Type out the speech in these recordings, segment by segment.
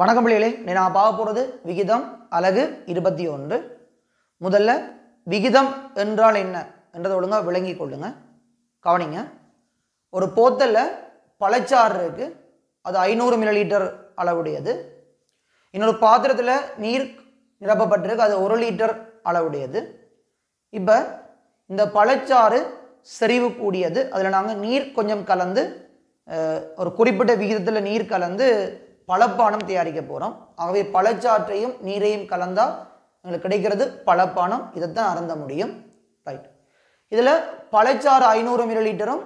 வணக்கம் பிள்ளைகளே நீ நான் பார்க்க போகிறது விகிதம் அலகு இருபத்தி ஒன்று. முதல்ல விகிதம் என்றால் என்ன? என்றதை ஒழுங்காக விளங்கி கொள்ளுங்க. கவனிங்க. ஒரு போத்தலில் பழச்சாறு இருக்குது அது ஐநூறு மில்லிலிட்டர் அளவுடையது. இன்னொரு பாத்திரத்தில் நீர் நிரப்பப்பட்டிருக்கு. அது ஒரு லிட்டர் அளவுடையது. இப்போ இந்த பழச்சாறு செறிவு கூடியது. அதில் நாங்கள் நீர் கொஞ்சம் கலந்து ஒரு குறிப்பிட்ட விகிதத்தில் நீர் கலந்து பழப்பானம் தயாரிக்க போகிறோம் ஆகவே பழச்சாற்றையும் நீரையும் கலந்தால் எங்களுக்கு கிடைக்கிறது பழப்பானம். இதைத்தான் அறந்த முடியும். ரைட் இதில் பழச்சாறு ஐநூறு மில்லிலிட்டரும்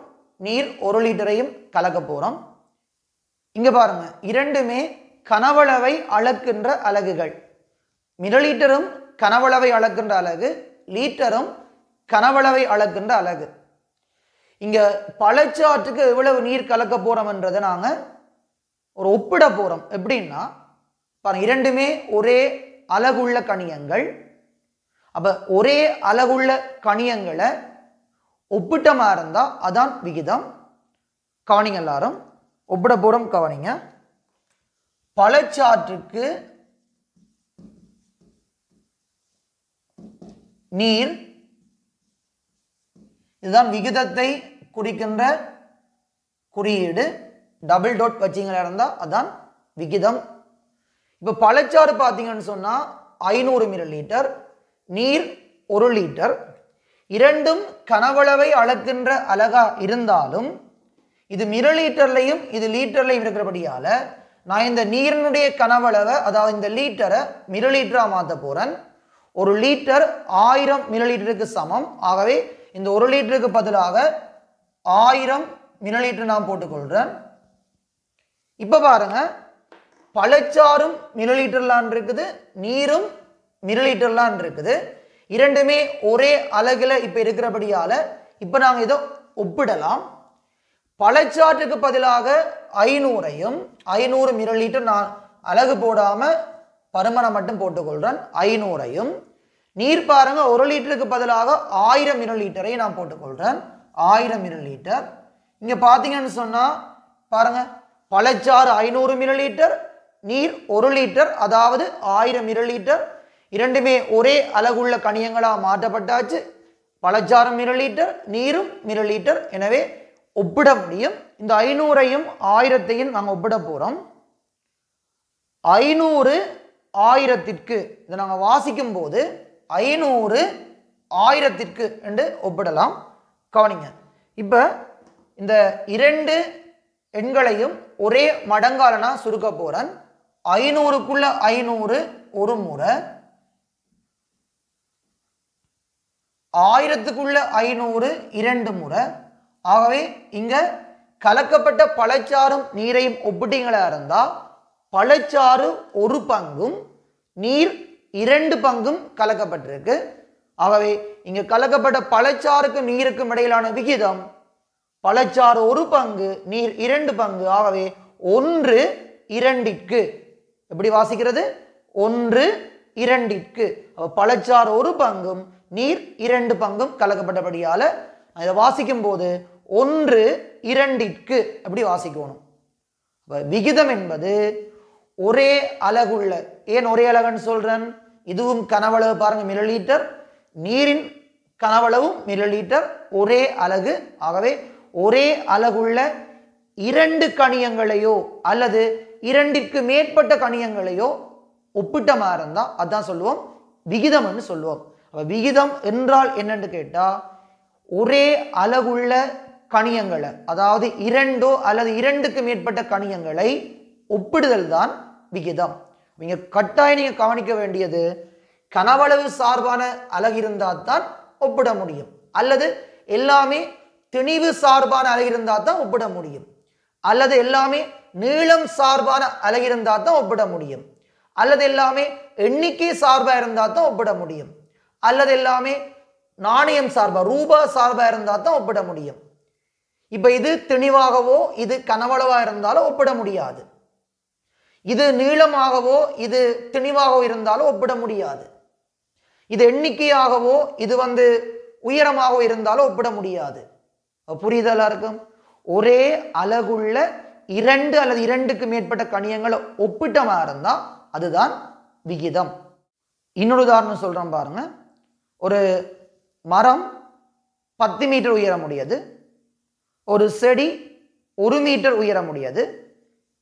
நீர் ஒரு லிட்டரையும் கலக்க போகிறோம் இங்கே பாருங்கள் இரண்டுமே கனவளவை அளக்கின்ற அலகுகள். மிரலீட்டரும் கனவளவை அளக்கின்ற அலகு லீட்டரும் கனவளவை அளக்கின்ற அலகு. இங்கே பழச்சாற்றுக்கு எவ்வளவு நீர் கலக்க போகிறோம்ன்றதை நாங்கள் ஒரு ஒப்பிட போகிறோம் எப்படின்னா பாருங்க இரண்டுமே ஒரே அழகுள்ள கணியங்கள் அப்போ ஒரே அழகுள்ள கணியங்களை ஒப்பிட்டமாக இருந்தால் அதான் விகிதம். கவனிங்க எல்லாரும். ஒப்பிட போகிறோம் கவனிங்க. பழச்சாற்றுக்கு நீர் இதுதான் விகிதத்தை குறிக்கின்ற குறியீடு. டபுள் டோட் வச்சிங்களா இருந்தால் அதான் விகிதம். இப்போ பழச்சாறு பார்த்தீங்கன்னு சொன்னால் ஐநூறு மில்லி லிட்டர் நீர் ஒரு லிட்டர் இரண்டும் கனவளவை அளக்கின்ற அழகா இருந்தாலும் இது மிரலீட்டர்லையும் இது லீட்டர்லையும் இருக்கிறபடியால் நான் இந்த நீரினுடைய கனவளவை அதாவது இந்த லீட்டரை மிரலீட்டரா மாற்ற போகிறேன் ஒரு லீட்டர் ஆயிரம் மிரலீட்டருக்கு சமம். ஆகவே இந்த ஒரு லிட்டருக்கு பதிலாக ஆயிரம் மிரலீட்டர் நான் போட்டுக்கொள்கிறேன் இப்போ பாருங்க. பழச்சாறும் மிரலீட்டர்லான் இருக்குது நீரும் மிரலீட்டர்லான் இருக்குது. இரண்டுமே ஒரே அலகில் இப்போ இருக்கிறபடியால் இப்போ நாங்கள் இதை ஒப்பிடலாம். பழச்சாற்றுக்கு பதிலாக ஐநூறையும் ஐநூறு மிரலீட்டர் நான் அலகு போடாமல் பருமனை மட்டும் போட்டுக்கொள்கிறேன் ஐநூறையும். நீர் பாருங்க ஒரு லிட்டருக்கு பதிலாக ஆயிரம் மிரலீட்டரையும் நான் போட்டுக்கொள்கிறேன் ஆயிரம் மிரலீட்டர் இங்கே பார்த்தீங்கன்னு சொன்னால் பாருங்கள் பழச்சாறு ஐநூறு மிரலீட்டர் நீர் ஒரு லிட்டர் அதாவது ஆயிரம் மிரலீட்டர் இரண்டுமே ஒரே அழகுள்ள கனியங்களாக மாற்றப்பட்டாச்சு. பழச்சாறும் மிரலீட்டர் நீரும் மிரலீட்டர் எனவே ஒப்பிட முடியும். இந்த ஐநூறையும் ஆயிரத்தையும் நாங்கள் ஒப்பிட போகிறோம் ஐநூறு ஆயிரத்திற்கு இதை நாங்கள் வாசிக்கும் போது ஐநூறு ஆயிரத்திற்கு என்று ஒப்பிடலாம். கவனிங்க. இப்போ இந்த இரண்டு எண்களையும் ஒரே மடங்காலனா சுருக்க போறேன். ஐநூறுக்குள்ள ஐநூறு ஒரு முறை. ஆயிரத்துக்குள்ள ஐநூறு இரண்டு முறை. ஆகவே இங்க கலக்கப்பட்ட பழச்சாறும் நீரையும் ஒப்பிட்டீங்களா இருந்தா பழச்சாறு ஒரு பங்கும் நீர் இரண்டு பங்கும் கலக்கப்பட்டிருக்கு. ஆகவே இங்க கலக்கப்பட்ட பழச்சாறுக்கும் நீருக்கும் இடையிலான விகிதம் பழச்சாறு ஒரு பங்கு நீர் இரண்டு பங்கு. ஆகவே ஒன்று இரண்டிற்கு. எப்படி வாசிக்கிறது? ஒன்று இரண்டிற்கு. அப்போ பழச்சாறு ஒரு பங்கும் நீர் இரண்டு பங்கும் கலக்கப்பட்டபடியால் இதை வாசிக்கும் போது ஒன்று இரண்டிற்கு எப்படி வாசிக்கணும். விகிதம் என்பது ஒரே அலகுள்ள ஏன் ஒரே அலகுன்னு சொல்கிறேன் இதுவும் கனவளவு பாருங்கள் மில்லிலீட்டர் நீரின் கனவளவும் மில்லிலீட்டர் ஒரே அலகு. ஆகவே ஒரே அலகுள்ள இரண்டு கணியங்களையோ அல்லது இரண்டிற்கு மேற்பட்ட கணியங்களையோ ஒப்பிட்டமா இருந்தால் அதான் சொல்லுவோம் விகிதம்னு சொல்லுவோம். அப்போ விகிதம் என்றால் என்னன்னு கேட்டால் ஒரே அலகுள்ள கணியங்களை அதாவது இரண்டோ அல்லது இரண்டுக்கு மேற்பட்ட கணியங்களை ஒப்பிடுதல் தான் விகிதம். நீங்க கட்டாயம் நீங்கள் கவனிக்க வேண்டியது கனவளவு சார்பான அலகு இருந்தால் தான் ஒப்பிட முடியும். அல்லது எல்லாமே திணிவு சார்பான அலகு இருந்தால் தான் ஒப்பிட முடியும். அல்லது எல்லாமே நீளம் சார்பான அலகு இருந்தால் தான் ஒப்பிட முடியும். அல்லது எல்லாமே எண்ணிக்கை சார்பாக இருந்தால் தான் ஒப்பிட முடியும். அல்லது எல்லாமே நாணயம் சார்பாக ரூபா சார்பாக இருந்தால் தான் ஒப்பிட முடியும். இப்போ இது திணிவாகவோ இது கனவளவாக இருந்தாலும் ஒப்பிட முடியாது. இது நீளமாகவோ இது திணிவாகவோ இருந்தாலும் ஒப்பிட முடியாது. இது எண்ணிக்கையாகவோ இது வந்து உயரமாகவோ இருந்தாலும் ஒப்பிட முடியாது. புரிதலாக இருக்கும் ஒரே அலகுள்ள இரண்டு அல்லது இரண்டுக்கு மேற்பட்ட கணியங்களை ஒப்பிட்டமாக இருந்தால் அதுதான் விகிதம். இன்னொரு உதாரணம் சொல்கிறோம் பாருங்க. ஒரு மரம் பத்து மீட்டர் உயர முடியாது. ஒரு செடி ஒரு மீட்டர் உயர முடியாது.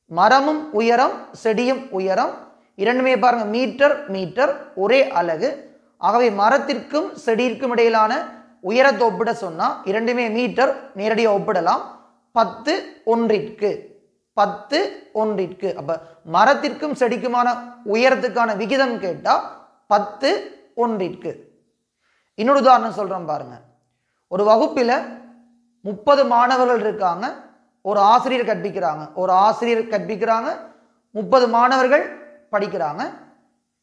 மரமும் உயரம் செடியும் உயரம். இரண்டுமே பாருங்க மீட்டர் மீட்டர் ஒரே அலகு ஆகவே மரத்திற்கும் செடியிற்கும் இடையிலான உயரத்தை ஒப்பிட சொன்னால் இரண்டுமே மீட்டர் நேரடியாக ஒப்பிடலாம். பத்து ஒன்றிற்கு பத்து ஒன்றிற்கு. அப்போ மரத்திற்கும் செடிக்குமான உயரத்துக்கான விகிதம் கேட்டால் பத்து ஒன்றிற்கு. இன்னொரு உதாரணம் சொல்கிறேன் பாருங்க. ஒரு வகுப்பில் முப்பது மாணவர்கள் இருக்காங்க. ஒரு ஆசிரியர் கற்பிக்கிறாங்க. ஒரு ஆசிரியர் கற்பிக்கிறாங்க. முப்பது மாணவர்கள் படிக்கிறாங்க.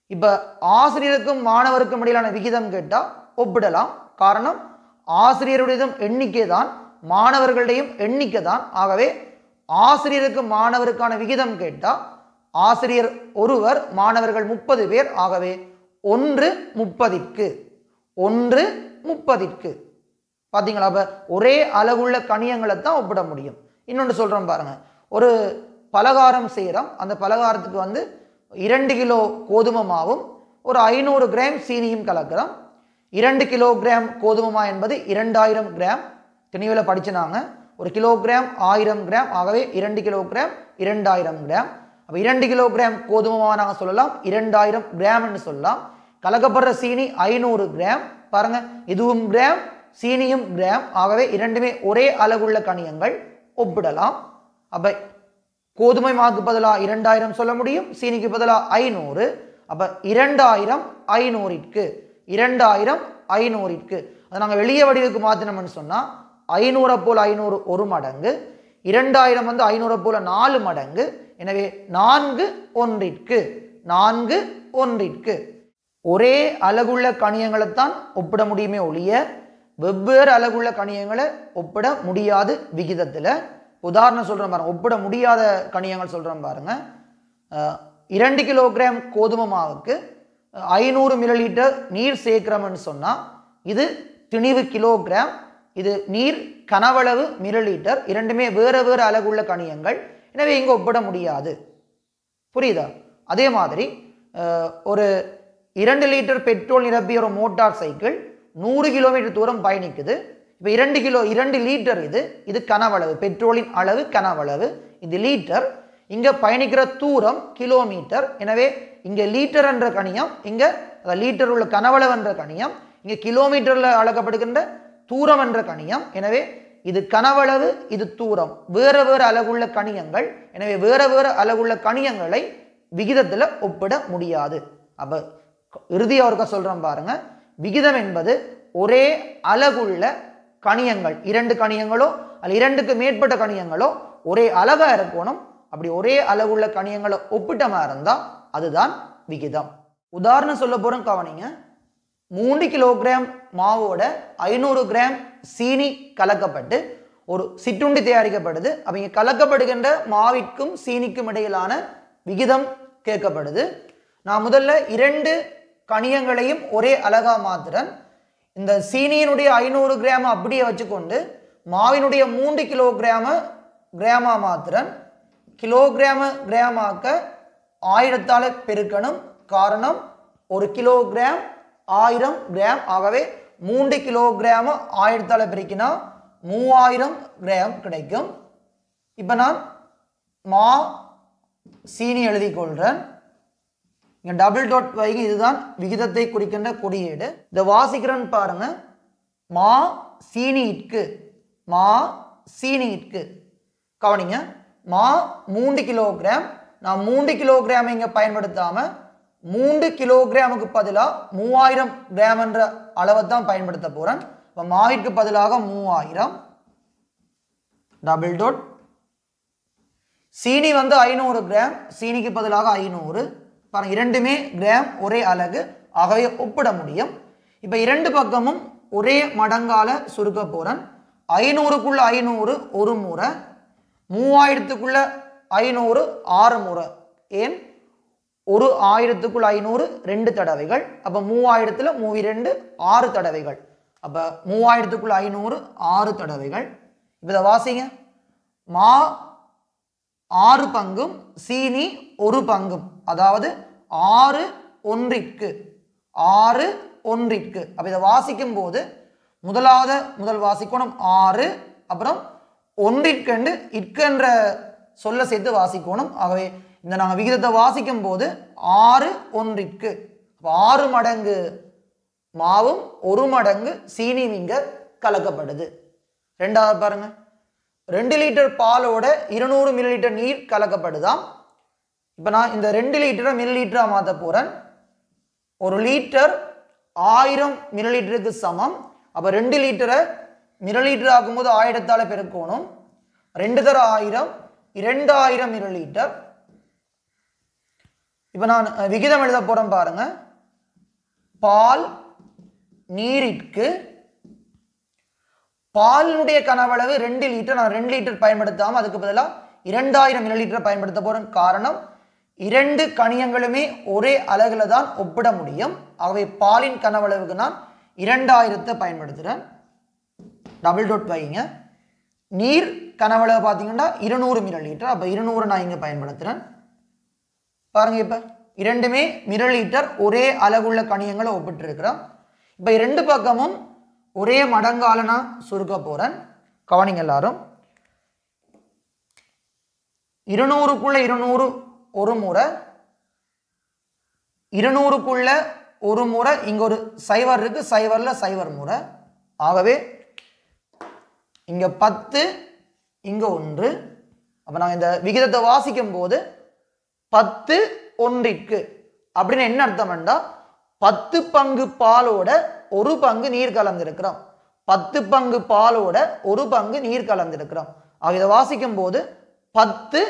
இப்போ ஆசிரியருக்கும் மாணவருக்கும் இடையிலான விகிதம் கேட்டால் ஒப்பிடலாம். காரணம் ஆசிரியருடையதும் எண்ணிக்கை தான் மாணவர்களுடையும் எண்ணிக்கை தான் ஆகவே ஆசிரியருக்கு மாணவருக்கான விகிதம் கேட்டால் ஆசிரியர் ஒருவர் மாணவர்கள் முப்பது பேர். ஆகவே ஒன்று முப்பதிற்கு ஒன்று முப்பதிற்கு. பார்த்தீங்களா அப்போ ஒரே அளவுள்ள கணியங்களை தான் ஒப்பிட முடியும். இன்னொன்று சொல்கிறோம் பாருங்கள் ஒரு பலகாரம் செய்கிறோம் அந்த பலகாரத்துக்கு வந்து இரண்டு கிலோ கோதுமை மாவும் ஒரு ஐநூறு கிராம் சீனியும் கலக்கிறோம். இரண்டு கிலோகிராம் கோதுமமா என்பது இரண்டாயிரம் கிராம். திணிவில் படிச்சுனாங்க ஒரு கிலோகிராம் ஆயிரம் கிராம். ஆகவே இரண்டு கிலோகிராம் இரண்டாயிரம் கிராம். அப்போ இரண்டு கிலோகிராம் கோதுமமாக நாங்கள் சொல்லலாம். இரண்டாயிரம் கிராம்னு சொல்லலாம். கலக்கப்படுற சீனி ஐநூறு கிராம். பாருங்க. இதுவும் கிராம் சீனியும் கிராம். ஆகவே இரண்டுமே ஒரே அளவுள்ள கணியங்கள் ஒப்பிடலாம். அப்போ கோதுமை மாவுக்கு பதிலாக இரண்டாயிரம் சொல்ல முடியும். சீனிக்கு பதிலாக ஐநூறு. அப்போ இரண்டாயிரம் ஐநூறிற்கு. இரண்டாயிரம் ஐநூறிற்கு. அதை நாங்கள் வெளியே வடிவுக்கு மாற்றினோம்னு சொன்னால் ஐநூறை போல் ஐநூறு ஒரு மடங்கு இரண்டாயிரம் வந்து ஐநூறை போல் நாலு மடங்கு எனவே நான்கு ஒன்றிற்கு நான்கு ஒன்றிற்கு. ஒரே அழகுள்ள கணியங்களைத்தான் ஒப்பிட முடியுமே ஒழிய வெவ்வேறு அழகுள்ள கணியங்களை ஒப்பிட முடியாது விகிதத்தில். உதாரணம் சொல்கிறேன் பாருங்க ஒப்பிட முடியாத கணியங்கள் சொல்கிறேன் பாருங்க. இரண்டு கிலோகிராம் கோதுமை மாவுக்கு ஐநூறு மில்லிலிட்டர் நீர் சேர்க்கிறோம்னு சொன்னால் இது திணிவு கிலோகிராம் இது நீர் கனவளவு மில்லிலிட்டர் இரண்டுமே வேறு வேறு அழகுள்ள கணியங்கள் எனவே இங்கே ஒப்பிட முடியாது. புரியுதா? அதே மாதிரி ஒரு இரண்டு லிட்டர் பெட்ரோல் நிரப்பிய ஒரு மோட்டார் சைக்கிள் நூறு கிலோமீட்டர் தூரம் பயணிக்குது. இப்போ இரண்டு கிலோ இரண்டு லிட்டர் இது இது கனவளவு பெட்ரோலின் அளவு கனவளவு. இது லீட்டர் இங்கே பயணிக்கிற தூரம் கிலோமீட்டர் எனவே இங்கே லீட்டர் என்ற கணியம் இங்கே லீட்டர் உள்ள கனவளவு என்ற கணியம் இங்கே கிலோமீட்டரில் அளக்கப்படுகின்ற தூரம் என்ற கணியம் எனவே இது கனவளவு இது தூரம். வேறு வேறு அளவுள்ள கணியங்கள் எனவே வேறு வேறு அளவுள்ள கணியங்களை விகிதத்தில் ஒப்பிட முடியாது. அப்போ இறுதி அவருக்க சொல்கிறோம் பாருங்க. விகிதம் என்பது ஒரே அழகுள்ள கணியங்கள் இரண்டு கணியங்களோ அல்ல இரண்டுக்கு மேற்பட்ட கணியங்களோ ஒரே அழகா இருக்கணும். அப்படி ஒரே அளவுள்ள கணியங்களை ஒப்பிட்டமா இருந்தால் அதுதான் விகிதம். உதாரணம் சொல்ல போகிறோம் கவனிங்க. மூன்று கிலோகிராம் மாவோட ஐநூறு கிராம் சீனி கலக்கப்பட்டு ஒரு சிற்றுண்டி தயாரிக்கப்படுது. அவங்க கலக்கப்படுகின்ற மாவிற்கும் சீனிக்கும் இடையிலான விகிதம் கேட்கப்படுது. நான் முதல்ல இரண்டு கணியங்களையும் ஒரே அழகா மாத்துறேன். இந்த சீனியினுடைய ஐநூறு கிராம் அப்படியே வச்சுக்கொண்டு மாவினுடைய மூன்று கிலோகிராம கிராமா கிலோ கிராமை கிராமாக்க ஆயிரத்தால பெருக்கணும் காரணம் ஒரு கிலோகிராம் ஆயிரம் கிராம். ஆகவே மூன்று கிலோகிராம ஆயிரத்தால் பெருக்கினா மூவாயிரம் கிராம் கிடைக்கும். இப்போ நான் மா சீனி எழுதி கொள்கிறேன் இங்கே டபுள் டாட் வைகி இதுதான் விகிதத்தை குறிக்கின்ற குறியீடு. இதை வாசிக்கிறேன்னு பாருங்க. மா சீனியிற்கு மா சீனியிற்கு கவனிங்க. மா மூன்று கிலோகிராம் நான் மூன்று கிலோகிராம் இங்கே பயன்படுத்தாமல் மூன்று கிலோகிராமுக்கு பதிலாக மூவாயிரம் கிராம் என்ற அளவை தான் பயன்படுத்த போகிறேன் இப்போ மாவிற்கு பதிலாக மூவாயிரம். டபுள் டோட் சீனி வந்து ஐநூறு கிராம் சீனிக்கு பதிலாக ஐநூறு. பாருங்கள் இரண்டுமே கிராம் ஒரே அலகு. ஆகவே ஒப்பிட முடியும். இப்போ இரண்டு பக்கமும் ஒரே மடங்கால சுருக்க போகிறேன் ஐநூறுக்குள்ள ஐநூறு ஒரு முறை. மூவாயிரத்துக்குள்ள ஐநூறு ஆறு முறை. ஏன்? ஒரு ஆயிரத்துக்குள் ஐநூறு ரெண்டு தடவைகள். அப்போ மூவாயிரத்தில் மூவி ரெண்டு ஆறு தடவைகள். அப்போ மூவாயிரத்துக்குள்ள ஐநூறு ஆறு தடவைகள். இப்போ இதை வாசிங்க. மா ஆறு பங்கும் சீனி ஒரு பங்கும். அதாவது ஆறு ஒன்றிற்கு. ஆறு ஒன்றிற்கு. அப்போ இதை வாசிக்கும் போது முதலாவது முதல் வாசிக்கணும். ஆறு அப்புறம் ஒன்றிற்கண்டு இற்கென்ற சொல்ல சேர்த்து வாசிக்கணும். ஆகவே இந்த நாங்கள் விகிதத்தை வாசிக்கும் போது ஆறு ஒன்றிற்கு. ஆறு மடங்கு மாவும் ஒரு மடங்கு சீனி இங்க கலக்கப்படுது. ரெண்டாவது பாருங்க. ரெண்டு லிட்டர் பாலோட இருநூறு மில்லி லிட்டர் நீர் கலக்கப்படுதாம். இப்போ நான் இந்த ரெண்டு லிட்டரை மில்லி லிட்டராக மாற்ற போகிறேன் ஒரு லிட்டர் ஆயிரம் மில்லி லிட்டருக்கு சமம். அப்போ ரெண்டு லிட்டரை மில்லி லிட்டர் ஆக்கும்போது ஆயிரத்தால் பெருக்கணும். ரெண்டு தர ஆயிரம் இரண்டாயிரம் இரு லிட்டர் இப்போ நான் விகிதம் எழுத போகிறேன் பாருங்க. பால் நீரிற்கு பாலினுடைய கனவளவு ரெண்டு லிட்டர். நான் ரெண்டு லிட்டர் பயன்படுத்தாமல் அதுக்கு பதிலாக இரண்டாயிரம் மில்லி லிட்டர் பயன்படுத்த போகிறேன் காரணம் இரண்டு கணியங்களுமே ஒரே அலகில் தான் ஒப்பிட முடியும். ஆகவே பாலின் கனவளவுக்கு நான் இரண்டாயிரத்தை பயன்படுத்துகிறேன் டபுள் டோட் வைங்க. நீர் கனவளவு பார்த்தீங்கன்னா இருநூறு மிரல் லிட்டர் அப்போ இருநூறு நான் இங்கே பயன்படுத்துகிறேன் பாருங்கள் இப்போ இரண்டுமே மிரல் லிட்டர் ஒரே அளவுள்ள கணியங்களை ஒப்பிட்டுருக்கிறோம். இப்போ இரண்டு பக்கமும் ஒரே மடங்கால நான் சுருக்க போகிறேன் கவனிங்க எல்லாரும். இருநூறுக்குள்ள இருநூறு ஒரு முறை இருநூறுக்குள்ள ஒரு முறை இங்கே ஒரு சைவர் இருக்குது சைவரில் சைவர் முறை. ஆகவே இங்கே பத்து இங்கே ஒன்று. அப்போ நாங்கள் இந்த விகிதத்தை வாசிக்கும் போது பத்து ஒன்றிற்கு. அப்படின்னு என்ன அர்த்தம்னா பத்து பங்கு பாலோட ஒரு பங்கு நீர் கலந்திருக்கிறோம். பத்து பங்கு பாலோட ஒரு பங்கு நீர் கலந்திருக்கிறோம். ஆக இதை வாசிக்கும் போது பத்து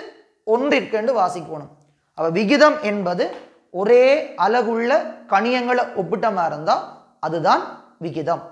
ஒன்றிற்கென்று வாசிக்கணும். அப்போ விகிதம் என்பது ஒரே அழகுள்ள கணியங்களை ஒப்பிட்டமா இருந்தால் அதுதான் விகிதம்.